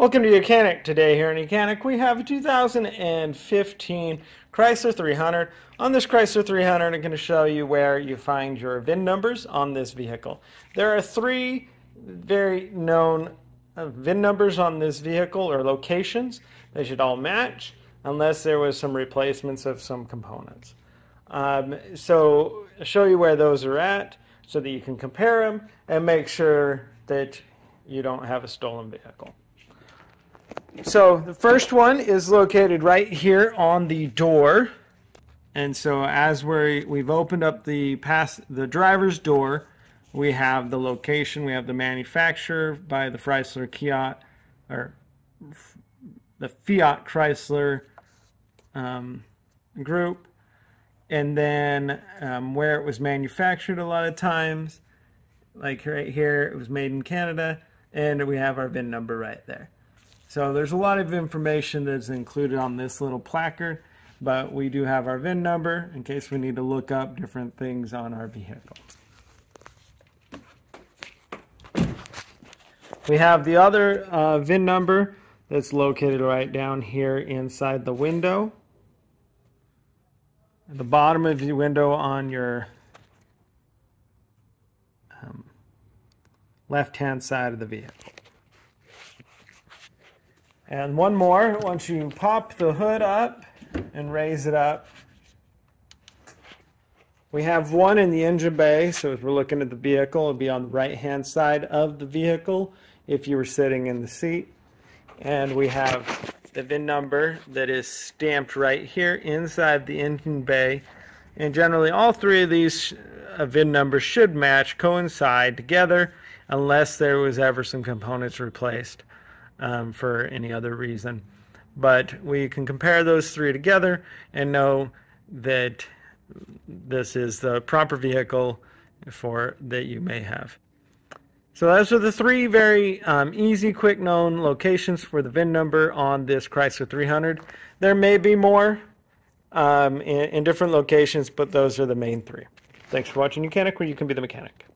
Welcome to YOUCANIC. Today here in YOUCANIC we have a 2015 Chrysler 300. On this Chrysler 300 I'm going to show you where you find your VIN numbers on this vehicle. There are three very known uh, VIN numbers on this vehicle or locations. They should all match unless there was some replacements of some components. Um, so I'll show you where those are at so that you can compare them and make sure that you don't have a stolen vehicle. So the first one is located right here on the door. And so as we we've opened up the pass the driver's door, we have the location, we have the manufacturer by the Chrysler Fiat or the Fiat Chrysler um, group, and then um, where it was manufactured a lot of times, like right here, it was made in Canada, and we have our VIN number right there. So there's a lot of information that's included on this little placard, but we do have our VIN number in case we need to look up different things on our vehicle. We have the other uh, VIN number that's located right down here inside the window. The bottom of the window on your um, left-hand side of the vehicle. And one more, once you pop the hood up and raise it up, we have one in the engine bay, so if we're looking at the vehicle, it'll be on the right-hand side of the vehicle if you were sitting in the seat. And we have the VIN number that is stamped right here inside the engine bay. And generally all three of these uh, VIN numbers should match, coincide together, unless there was ever some components replaced um, for any other reason. But we can compare those three together and know that this is the proper vehicle for that you may have. So those are the three very um, easy, quick known locations for the VIN number on this Chrysler 300. There may be more um, in, in different locations, but those are the main three. Thanks for watching YOUCANIC, where you can be the mechanic.